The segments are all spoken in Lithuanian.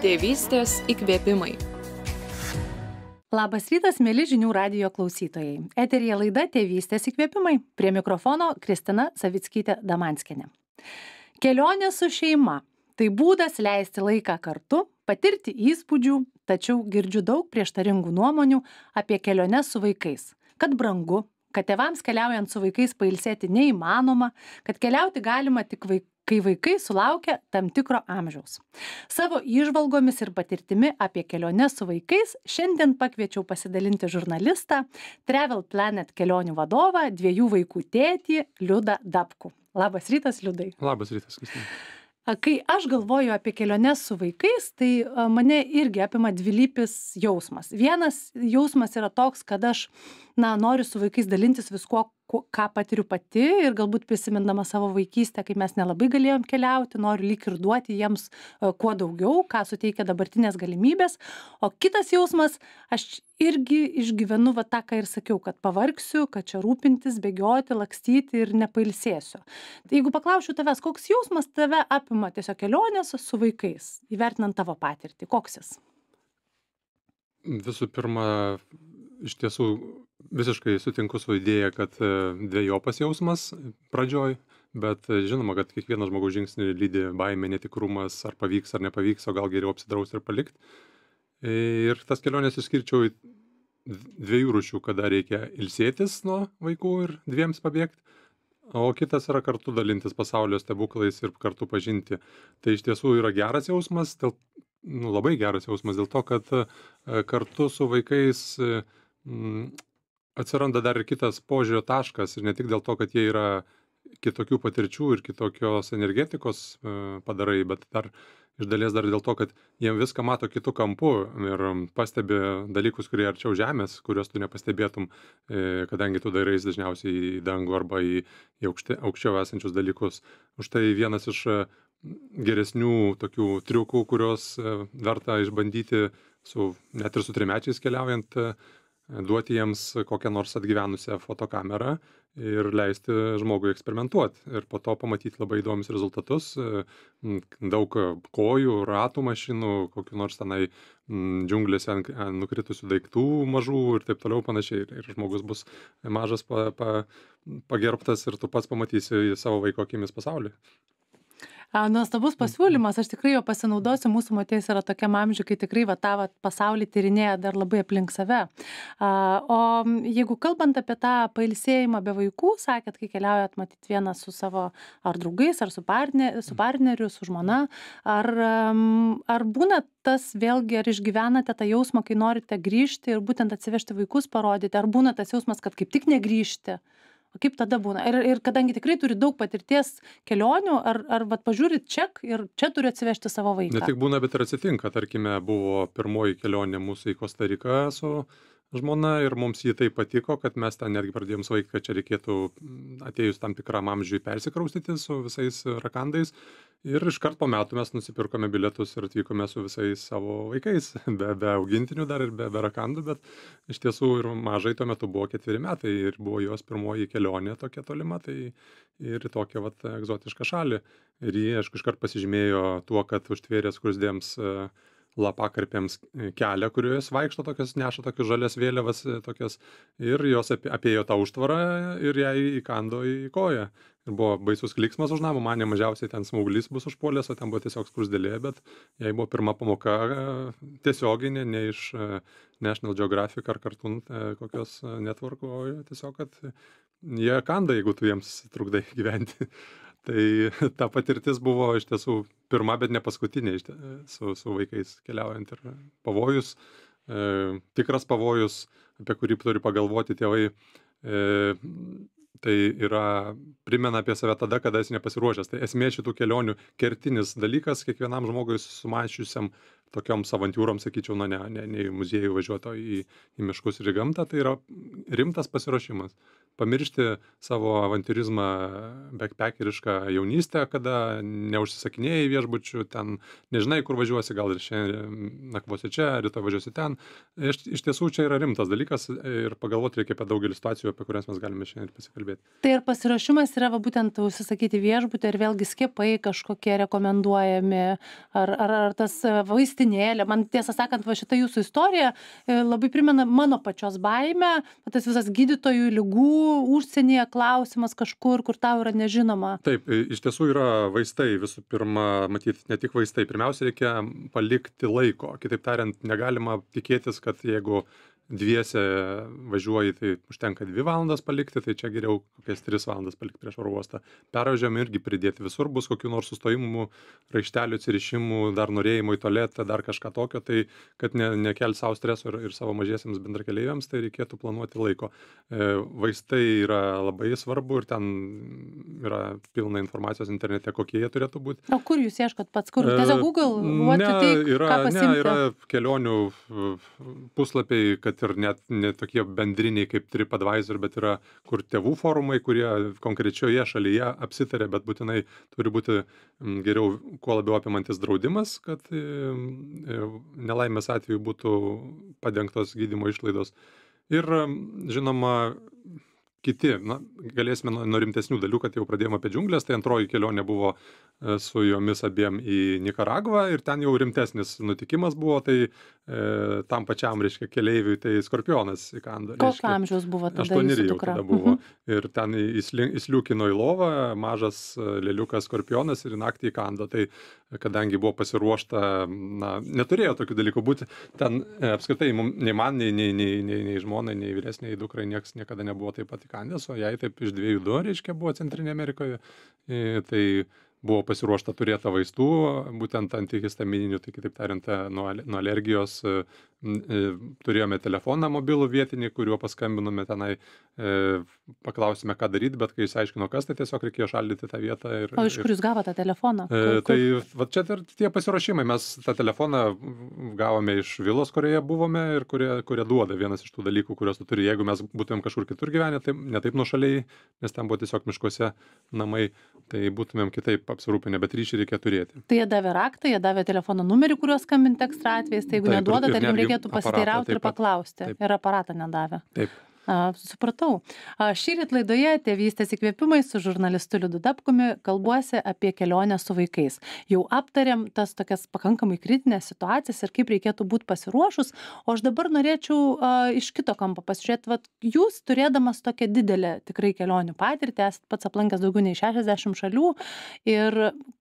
Tėvystės įkvėpimai. Labas rytas, mėly žinių radio klausytojai. Eterija laida Tėvystės įkvėpimai. Prie mikrofono Kristina Savickytė Damanskinė. Kelionė su šeima. Tai būdas leisti laiką kartu, patirti įspūdžių, tačiau girdžiu daug prieštaringų nuomonių apie keliones su vaikais. Kad brangu, kad tėvams keliaujant su vaikais pailsėti neįmanoma, kad keliauti galima tik vaik, kai vaikai sulaukia tam tikro amžiaus. Savo įžvalgomis ir patirtimi apie keliones su vaikais šiandien pakviečiau pasidalinti žurnalistą, Travel Planet kelionių vadovą, dviejų vaikų tėtį Liudą Dabku. Labas rytas, Liudai. Labas rytas, Kristina. Kai aš galvoju apie keliones su vaikais, tai mane irgi apima dvilypis jausmas. Vienas jausmas yra toks, kad aš, na, noriu su vaikais dalintis viskuo, ką patiriu pati ir galbūt prisimindama savo vaikystę, kai mes nelabai galėjom keliauti, noriu lyg ir duoti jiems kuo daugiau, ką suteikia dabartinės galimybės. O kitas jausmas, aš irgi išgyvenu va tą, ką ir sakiau, kad pavargsiu, kad čia rūpintis, bėgioti, lakstyti ir nepailsėsiu. Tai jeigu paklausčiau tavęs, koks jausmas tave apima tiesiog kelionės su vaikais, įvertinant tavo patirtį, koks jis? Visų pirma, iš tiesų visiškai sutinku su idėja, kad e, dviejopas jausmas pradžioj, bet e, žinoma, kad kiekvieną žmogaus žingsnį lydi baimė, netikrumas, ar pavyks ar nepavyks, o gal geriau apsidrausti ir palikti. Ir tas kelionės išskirčiau į dviejų rušių, kada reikia ilsėtis nuo vaikų ir dviems pabėgti, o kitas yra kartu dalintis pasaulio stebuklais ir kartu pažinti. Tai iš tiesų yra geras jausmas, dėl, nu, labai geras jausmas dėl to, kad e, kartu su vaikais m, atsiranda dar ir kitas požiūrio taškas ir ne tik dėl to, kad jie yra kitokių patirčių ir kitokios energetikos e, padarai, bet dar iš dalies dar dėl to, kad jie viską mato kitų kampų ir pastebi dalykus, kurie arčiau žemės, kuriuos tu nepastebėtum, e, kadangi tu darais dažniausiai į dangų arba į, į aukštė, aukščiau esančius dalykus. Už tai vienas iš e, geresnių tokių triukų, kuriuos verta išbandyti su, net ir su trimečiais keliaujant, duoti jiems kokią nors atgyvenusią fotokamerą ir leisti žmogui eksperimentuot. Ir po to pamatyt labai įdomius rezultatus daug kojų ratų mašinų kokių nors tenai džiunglėse ant nukritusių daiktų mažų ir taip toliau panašiai. Ir, ir žmogus bus mažas pa, pa, pagerbtas ir tu pats pamatysi savo vaiko akimis pasaulį Nuostabus pasiūlymas, aš tikrai jo pasinaudosiu, mūsų moteris yra tokiam amžiui, kai tikrai va tą va, pasaulį tyrinėja dar labai aplink save. O jeigu kalbant apie tą pailsėjimą be vaikų, sakėt, kai keliaujat matyti vieną su savo ar draugais, ar su, partne, su partneriu, su žmona, ar, ar būna tas vėlgi, ar išgyvenate tą jausmą, kai norite grįžti ir būtent atsivežti vaikus parodyti, ar būna tas jausmas, kad kaip tik negrįžti? O kaip tada būna? Ir ir kadangi tikrai turit daug patirties kelionių ar ar vat pažiūrit ček ir čia turiu atsivežti savo vaiką? ne tik būna bet ir atsitinka. Tarkime buvo pirmoji kelionė mūsų į kosta riką su žmona ir mums ji taip patiko kad mes ten netgi pradėjom svarstyt kad čia reikėtų atėjus tam tikram amžiui persikraustyti su visais rakandais. Ir iškart po metų mes nusipirkome bilietus ir atvykome su visais savo vaikais. Be be augintinių dar ir be be rakandų bet iš tiesų ir mažai tuo metu buvo ketveri metai ir buvo jos pirmoji kelionė tokia tolima tai ir į tokią vat egzotišką šalį. Ir ji aišku iškart pasižymėjo tuo kad užtvėrė skruzdėms lapakarpėms e, kelią kuriuo jos vaikšto tokias neša tokias žalias vėliavas e, tokias ir jos apėjo tą užtvarą ir jai įkando į koją. Ir buvo baisus klyksmas už namo manė mažiausiai ten smauglys bus užpuolęs o ten buvo tiesiog skruzdėlė bet jai buvo pirma pamoka e, tiesioginė ne iš National Geographic ar Cartoon kokios network o tiesiog kad jie kanda jeigu tu jiems trukdai gyventi tai ta patirtis buvo iš tiesų pirma bet ne paskutinė iš su su vaikais keliaujant ir pavojus. E, tikras pavojus apie kurį turi pagalvoti tėvai e, tai yra primena apie save tada kada esi nepasiruošęs. Tai esmė šitų kelionių kertinis dalykas kiekvienam žmogui susimąsčiusiam tokioms avantiūroms sakyčiau na ne ne ne į muziejų važiuot o į į miškus ir į gamtą tai yra rimtas pasiruošimas pamiršti savo avantiūrizmą bekpekerišką jaunystę kada neužsisakinėjai viešbučių ten nežinai kur važiuosi gal ir šiandien nakvosi čia rytoj važiuosi ten. Iš iš tiesų čia yra rimtas dalykas ir pagalvot reikia apie daugelį situacijų apie kurias mes galime šiandien pasikalbėti. Tai ar pasiruošimas yra va būtent užsisakyti viešbutį ar vėlgi skiepai kažkokie rekomenduojami ar ar ar tas vaistinėlė? Man tiesą sakant va šita jūsų istorija e, labai primena mano pačios baimę tas visas gydytojų ligų užsienyje klausimas kažkur kur tau yra nežinoma? Taip iš tiesų yra vaistai. Visų pirma matyt ne tik vaistai. Pirmiausia reikia palikti laiko. Kitaip tariant negalima tikėtis kad jeigu dviese važiuoji tai užtenka dvi valandas palikti tai čia geriau kokias tris valandas palikt prieš oro uostą. Pervažiavimą irgi pridėti visur bus kokių nors sustojimų raištelių atsirišimų dar norėjimų į tualetą dar kažką tokio tai kad ne nekelt sau streso ir ir savo mažiesiems bendrakeleiviams tai reikėtų planuoti laiko. E, vaistai yra labai svarbu ir ten yra pilna informacijos internete kokie jie turėtų būt. O kur jūs ieškot pats kur? Tiesiog google what ne, to take yra, ką ne, pasiimti? yra kelionių puslapiai, kad ir net ne tokie bendriniai kaip TripAdvisor, bet yra kur tėvų forumai, kurie konkrečioje šalyje apsitarė, bet būtinai turi būti mm, geriau kuo labiau apimantis draudimas, kad mm, e, nelaimės atveju būtų padengtos gydymo išlaidos. Ir mm, žinoma, kiti, na, galėsime nuo nuo rimtesnių dalių, kad jau pradėjome apie džiunglės, tai antroji kelionė buvo e, su jomis abiem į Nikaragvą ir ten jau rimtesnis nutikimas buvo, tai e, tam pačiam, reiškia, keleiviui, tai skorpionas įkando. kokio amžiaus buvo tada Aštuoneri jau tada buvo. Mhm. Ir ten įsli- įsliūkino į lovą, mažas e, lėliukas skorpionas ir naktį įkando. Tai kadangi buvo pasiruošta, na, neturėjo tokių dalykų būti, ten e, apskritai nei man, nei, nei, nei, nei, nei žmonai, nei vyresniai dukrai niekas niekada nebuvo taip pat įkandęs, o jai taip iš dviejų du, reiškia, buvo Centrinė Amerikoje. E, Tai buvo pasiruošta turėta vaistų, būtent antihistamininių, tai kitaip tariant, e, nuo, nuo alergijos. e, e, Turėjome telefoną mobilų vietinį, kuriuo paskambinome tenai, paklausime, ką daryti, bet kai jis aiškino, kas, tai tiesiog reikėjo šaldyti tą vietą. Ir, o iš kur jūs gavote tą telefoną Kur- tai va čia ir tie pasiruošimai. Mes tą telefoną gavome iš vilos, kurioje buvome ir kurie, kurie duoda vienas iš tų dalykų, kuriuos tu turi. Jeigu mes būtumėm kažkur kitur gyvenę, tai ne taip nuošaliai, nes ten buvo tiesiog miškuose namai, tai būtumėm kitaip apsirūpinę, bet ryšį reikia turėti. tai jie davė raktą jie davė telefono numerį kuriuo skambinti ekstra atvejais tai jeigu neduoda tarkim reikėtų pasiteirauti ir paklausti ir aparatą nedavė Taip. A, supratau. Šįryt laidoje Tėvystės įkvėpimai su žurnalistu Liudu Dapkumi kalbuosi apie kelionę su vaikais. Jau aptarėm tas tokias pakankamai kritinės situacijas ir kaip reikėtų būti pasiruošus, o aš dabar norėčiau a, iš kito kampo pasižiūrėti, vat, jūs turėdamas tokią didelę tikrai kelionių patirtį, esate pats aplankęs daugiau nei 60 šalių ir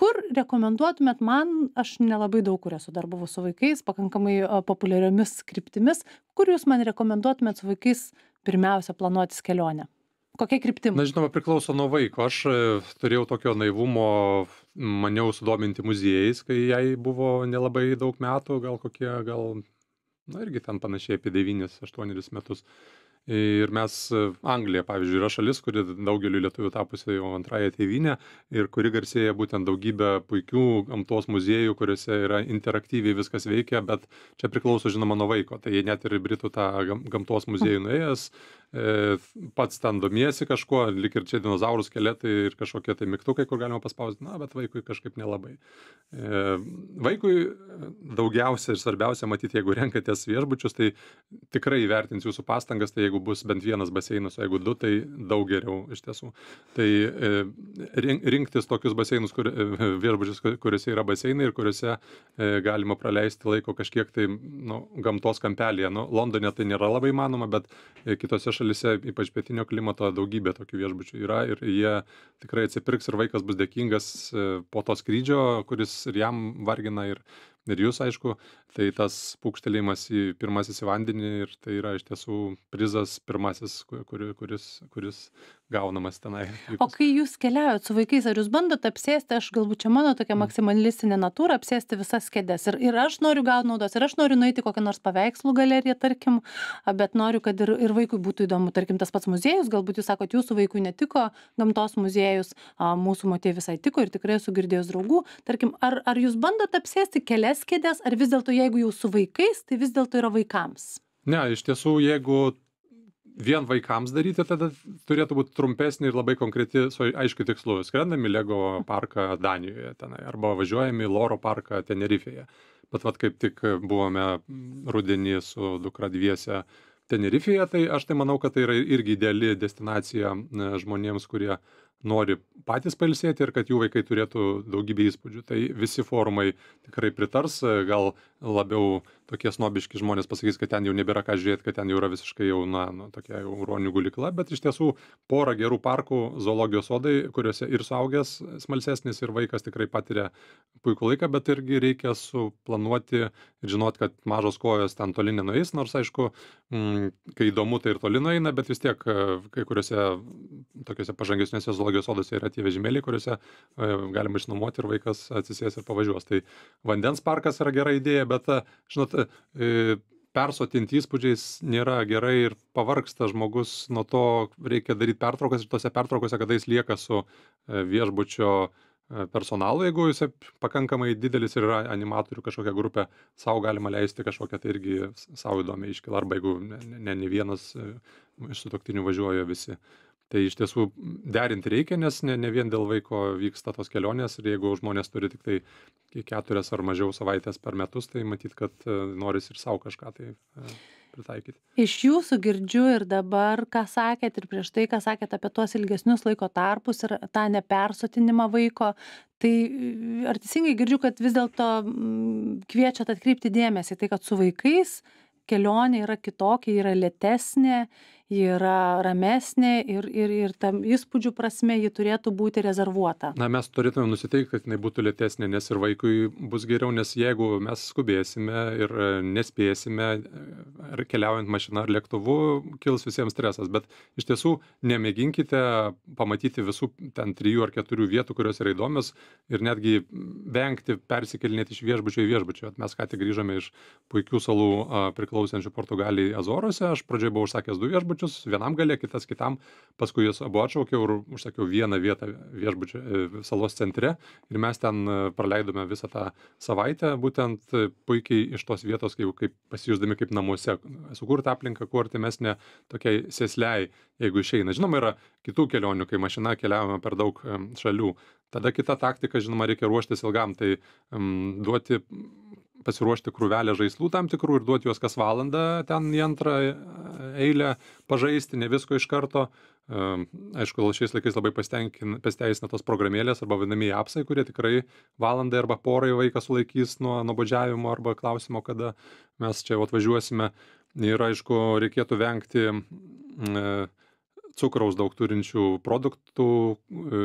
kur rekomenduotumėt man, aš nelabai daug kur esu dar buvus su vaikais, pakankamai populiariomis kryptimis, kur jūs man rekomenduotumėt su vaikais pirmiausia planuotis kelionę? Kokia kryptim? Na, žinoma, priklauso nuo vaiko. Aš e, turėjau tokio naivumo, maniau sudominti muziejais, kai jai buvo nelabai daug metų, gal kokie, gal, na irgi ten panašiai apie 9-8 metus. Ir mes, e, Anglija, pavyzdžiui, yra šalis, kuri daugeliu lietuvių tapusi jau antrąją tėvynę ir kuri garsėja būtent daugybę puikių gamtos muziejų, kuriuose yra interaktyviai viskas veikia, bet čia priklauso, žinoma, nuo vaiko. Tai net ir į Britų tą gam- gamtos muziejų nuėjęs, e, pats ten domiesi kažkuo, lik ir čia dinozaurų skeletai ir kažkokie tai mygtukai, kur galima paspausti, na, bet vaikui kažkaip nelabai. E, Vaikui daugiausia ir svarbiausia matyti, jeigu renkatės viešbučius, tai tikrai įvertins jūsų pastangas, tai jeigu bus bent vienas baseinas, o jeigu du, tai daug geriau iš tiesų. Tai e, rink- rinktis tokius baseinus, kur, e, viešbučius, kur- kuriuose yra baseinai ir kuriuose e, galima praleisti laiko kažkiek tai nu, gamtos kampelėje. Nu, Londone tai nėra labai manoma, bet kitose šalise, ypač pietinio klimato, daugybė tokių viešbučių yra ir jie tikrai atsipirks ir vaikas bus dėkingas po to skrydžio, kuris ir jam vargina ir, ir jūs, aišku, tai tas pūkštelėjimas į pirmasis į vandenį ir tai yra iš tiesų prizas pirmasis, ku- kuri, kuris, kuris gaunamas tenai. O kai jūs keliaujat su vaikais, ar jūs bandot apsėsti, aš galbūt čia mano tokia Mm. maksimalistinė natūra, apsėsti visas kėdės. Ir, ir aš noriu gauti naudos, ir aš noriu nueiti kokią nors paveikslų galeriją, tarkim, bet noriu, kad ir, ir vaikui būtų įdomu. Tarkim, tas pats muziejus, galbūt jūs sakot, jūsų vaikui netiko gamtos muziejus, a, mūsų motė visai tiko ir tikrai esu girdėjus draugų. Tarkim, ar, ar jūs bandot apsėsti kelias kėdės, ar vis dėlto jeigu jau su vaikais, tai vis dėlto yra vaikams? Ne, iš tiesų, jeigu vien vaikams daryti tada turėtų būt trumpesnė ir labai konkreti su aiškiu tikslu. Skrendam į lego parką danijoje tenai arba važiuojam į loro parką tenerifėje. Bet vat kaip tik buvome rudenį su dukra dviese tenerifėje tai aš tai manau kad tai yra irgi ideali destinacija žmonėms kurie nori patys pailsėti ir kad jų vaikai turėtų daugybę įspūdžių. Tai visi forumai tikrai pritars gal labiau tokie snobiški žmonės pasakys kad ten jau nebėra ką žiūrėt kad ten jau yra visiškai jau na nu tokia jau ruonių gulykla bet iš tiesų pora gerų parkų zoologijos sodai kuriuose ir suaugęs smalsesnis ir vaikas tikrai patiria puikų laiką bet irgi reikia suplanuoti ir žinot kad mažos kojos ten toli nenueis nors aišku mm, kai įdomu tai ir toli nueina bet vis tiek kai kuriuose tokiuose pažangesniuose zoologijos soduose yra tie vežimėliai kuriuose e, galima išnuomoti ir vaikas atsisės ir pavažiuos. Tai vandens parkas yra gera idėja bet žinot e, persotinti įspūdžiais nėra gerai ir pavargsta žmogus nuo to reikia daryt pertraukas ir tose pertraukose kada jis lieka su e, viešbučio e, personalu jeigu jisai pakankamai didelis ir yra animatorių kažkokia grupė sau galima leisti kažkokią tai irgi sau įdomią iškylą arba jeigu ne ne ne vienas iš sutuoktinių važiuoja visi tai iš tiesų derinti reikia nes ne ne vien dėl vaiko vyksta tos kelionės ir jeigu žmonės turi tiktai keturias ar mažiau savaites per metus tai matyt kad e, norisi ir sau kažką tai e, pritaikyti. Iš jūsų girdžiu ir dabar, ką sakėt, ir prieš tai, ką sakėt apie tuos ilgesnius laiko tarpus ir tą nepersotinimą vaiko, tai ar teisingai girdžiu, kad vis dėlto kviečiat atkreipti dėmesį tai, kad su vaikais kelionė yra kitokia, yra lėtesnė ji yra ramesnė ir ir ir tam įspūdžių prasme ji turėtų būti rezervuota. Na mes turėtumėm nusiteikt kad jinai būtų lėtesnė nes ir vaikui bus geriau nes jeigu mes skubėsime ir e, nespėsime e, ar keliaujant mašina ar lėktuvu kils visiems stresas. Bet iš tiesų nemėginkite pamatyti visų ten trijų ar keturių vietų kurios yra įdomios ir netgi vengti persikėlinėti iš viešbučio į viešbučį vat mes ką tik grįžome iš puikių salų priklausančių portugalijai azoruose aš pradžioj buvau užsakęs du viešbučius viešbučius vienam gale kitas kitam. Paskui juos abu atšaukiau ir užsakiau vieną vietą viešbučio e, salos centre. Ir mes ten e, praleidome visą tą savaitę būtent e, puikiai iš tos vietos kaip kaip pasijusdami kaip namuose. Sukurt aplinką kuo artimesnę tokiai sėsliai jeigu išeina. Žinoma yra kitų kelionių kai mašina keliaujame per daug šalių. Tada kita taktika žinoma reikia ruoštis ilgam. Tai m duoti pasiruošti krūvelę žaislų tam tikrų ir duot juos kas valandą ten į antrą eilę pažaisti ne visko iš karto. Aišku gal šiais laikais labai pasiteisina tos programėlės arba vadinamieji apsai kurie tikrai valandai arba porai vaiką sulaikys nuo nuobodžiavimo arba klausimo kada mes čia atvažiuosime. Ir aišku reikėtų vengti cukraus daug turinčių produktų, e,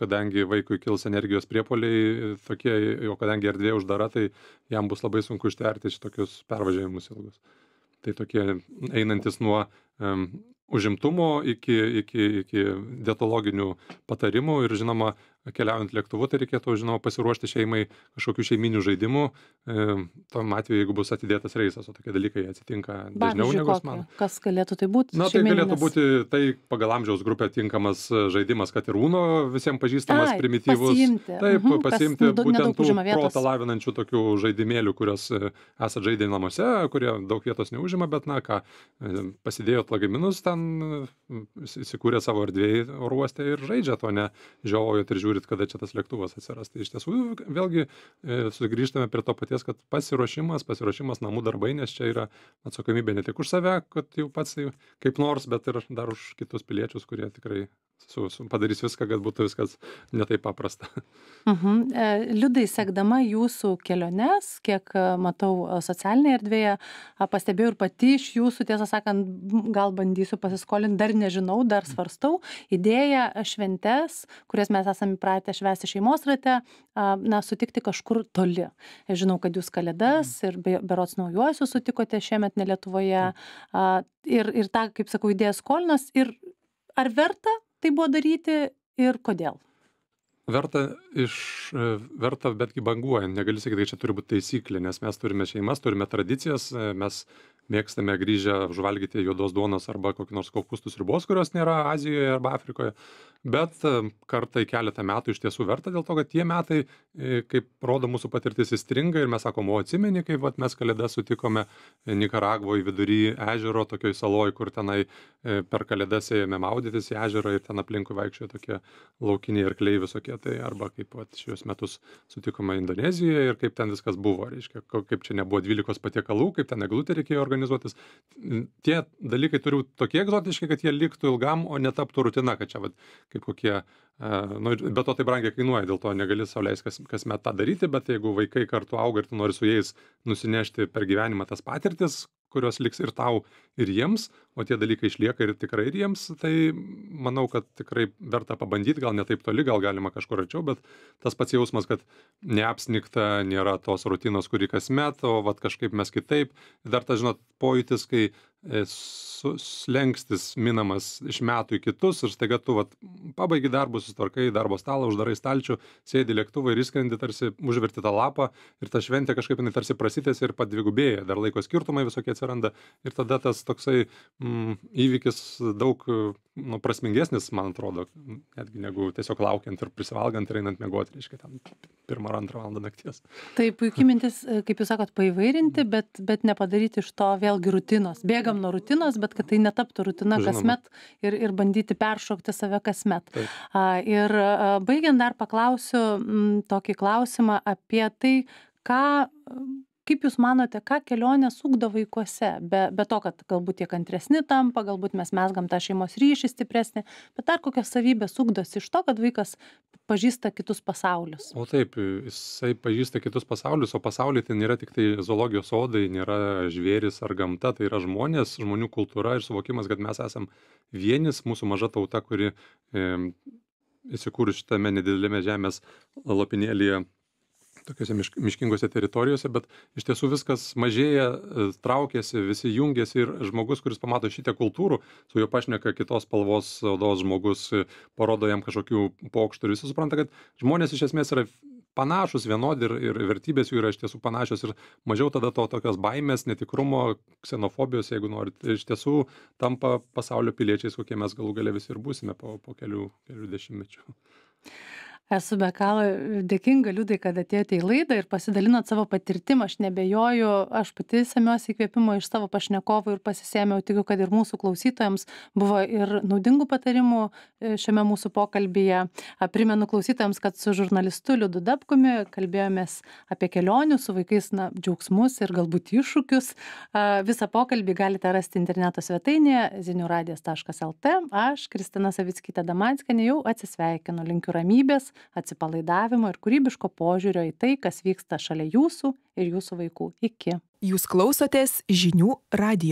kadangi vaikui kils energijos priepoliai tokie, o kadangi erdvė uždara, tai jam bus labai sunku ištverti šitokius pervažiavimus ilgus. Tai tokie einantis nuo um, užimtumo iki, iki, iki dietologinių patarimų ir žinoma, keliaujant lėktuvu, tai reikėtų, žinoma, pasiruošti šeimai kažkokių šeiminių žaidimų, e, tom atveju, jeigu bus atidėtas reisas, o tokie dalykai atsitinka dažniau Pavyzdžiui, negu man. Kas galėtų tai būti? Na, tai galėtų būti tai pagal amžiaus grupę tinkamas žaidimas, kad ir Uno visiems pažįstamas, Ai, primityvus. pasiimti. Taip, Mhm, pasiimti nedaug- būtent tų protą lavinančių tokių žaidimėlių, kuriuos e, esate žaidę namuose, kurie daug vietos neužima, bet na ką, e, pasidėjot lagaminus ten, e, įsikūrė savo erdvėje oro uoste ir žaidžia to, ne žiovojot ir žiūrit, kada čia tas lėktuvas atsiras. Tai iš tiesų vėlgi sugrįžtame prie to paties, kad pasiruošimas, pasiruošimas namų darbai, nes čia yra atsakomybė ne tik už save, kad jau pats kaip nors, bet ir dar už kitus piliečius, kurie tikrai su, su, padarys viską, kad būtų viskas netaip paprasta. Mhm. E, Liudai, sekdama jūsų keliones, kiek e, matau e, socialinėje erdvėje, pastebėjau ir pati iš jūsų, tiesą sakant, gal bandysiu pasiskolinti, dar nežinau, dar svarstau, idėją šventes, kurias mes esame įpratę švęsti šeimos rate, na, sutikti kažkur toli. Žinau, kad jūs kalėdas ir be- berots naujuosius sutikote šiemet ne Lietuvoje. A, Ir, ir tą, kaip sakau, idėją skolinas. Ir ar verta tai buvo daryti ir kodėl? Verta iš, verta betgi banguojant, negali sakyti, kad čia turi būti taisyklė, nes mes turime šeimas, turime tradicijas, mes mėgstame grįžę užvalgyti juodos duonos arba kokių nors kopūstų sriubos kurios nėra azijoje arba afrikoje. Bet kartą į keletą metų iš tiesų verta dėl to kad tie metai e, kaip rodo mūsų patirtis įstringa ir mes sakom o atsimeni kaip vat mes kalėdas sutikome nikaragvoj vidury ežero tokioj saloj kur tenai e, per kalėdas ėjome maudytis į ežerą ir ten aplinkui vaikščiojo tokie laukiniai arkliai visokie. Tai arba kaip vat šiuos metus sutikome indonezijoje ir kaip ten viskas buvo reiškia kaip čia nebuvo dvylikos patiekalų kaip ten eglutę reikėjo organizuotis. Tie dalykai turi būt tokie egzotiški kad jie liktų ilgam o netaptų rutina kad čia vat kaip kokie nu ir be to tai brangiai kainuoja dėl to negali sau leist kas kasmet tą daryti bet jeigu vaikai kartu auga ir tu nori su jais nusinešti per gyvenimą tas patirtis kurios liks ir tau ir jiems o tie dalykai išlieka ir tikrai ir jiems tai manau kad tikrai verta pabandyt gal ne taip toli gal galima kažkur arčiau bet tas pats jausmas kad neapsnigta nėra tos rutinos kuri kasmet o vat kažkaip mes kitaip. Dar tas žinot pojūtis kai e, su slenkstis minamas iš metų į kitus ir staiga tu vat pabaigi darbus susitvarkai darbo stalą uždarai stalčių sėdi į lėktuvą ir išskrendi tarsi užverti tą lapą ir ta šventė kažkaip jinai tarsi prasitęsia ir padvigubėja. Dar laiko skirtumai visokie atsiranda ir tada tas toksai mm, įvykis daug nu, prasmingesnis, man atrodo, netgi negu tiesiog laukiant ir prisivalgant ir einant miegoti, reiškia, ten pirmą ar antrą valandą nakties. Tai puikiai mintis, kaip jūs sakot, paivairinti, bet, bet nepadaryti iš to vėlgi rutinos. Bėgam nuo rutinos, bet kad tai netaptų rutina Žinoma. kasmet ir, ir bandyti peršokti save kasmet. Taip. A, ir baigiant dar paklausiu m, tokį klausimą apie tai, ką kaip jūs manote ką kelionės ugdo vaikuose? Be be to kad galbūt jie kantresni tampa galbūt mes mezgam tą šeimos ryšį stipresnį bet dar kokios savybės ugdosi iš to kad vaikas pažįsta kitus pasaulius? O taip jisai pažįsta kitus pasaulius o pasauliai tai nėra tiktai zoologijos sodai nėra žvėrys ar gamta tai yra žmonės žmonių kultūra ir suvokimas kad mes esam vienis mūsų maža tauta kuri e, įsikūrus šitame nedideliame žemės lopinėlyje tokiose mišk miškingose teritorijose bet iš tiesų viskas mažėja e, traukiasi visi jungiasi ir žmogus kuris pamato šitiek kultūrų su juo pašneka kitos spalvos odos žmogus e, parodo jam kažkokių pokštų ir visi supranta kad žmonės iš esmės yra panašūs vienodi ir ir vertybės jų yra iš tiesų panašios ir mažiau tada to tokios baimės netikrumo ksenofobijos jeigu norit iš tiesų tampa pasaulio piliečiais kokie mes galų gale visi ir būsime po po kelių kelių dešimtmečių Esu be galo dėkinga Liudai, kad atėjote į laidą ir pasidalinot savo patirtimą. Aš nebejoju, aš pati semiuosi įkvėpimo iš savo pašnekovų ir pasisėmiau, tikiu, kad ir mūsų klausytojams buvo ir naudingų patarimų e, šiame mūsų pokalbėje. Primenu klausytojams, kad su žurnalistu Liudu Dabkumi kalbėjomės apie kelionių su vaikais na, džiaugsmus ir galbūt iššūkius. Visą pokalbį galite rasti interneto svetainėje ziniuradijas.lt. Aš, Kristina Savickytė Damanskenė, jau atsisveikinu, linkiu ramybės atsipalaidavimo ir kūrybiško požiūrio į tai, kas vyksta šalia jūsų ir jūsų vaikų. Iki. Jūs klausotės žinių radio.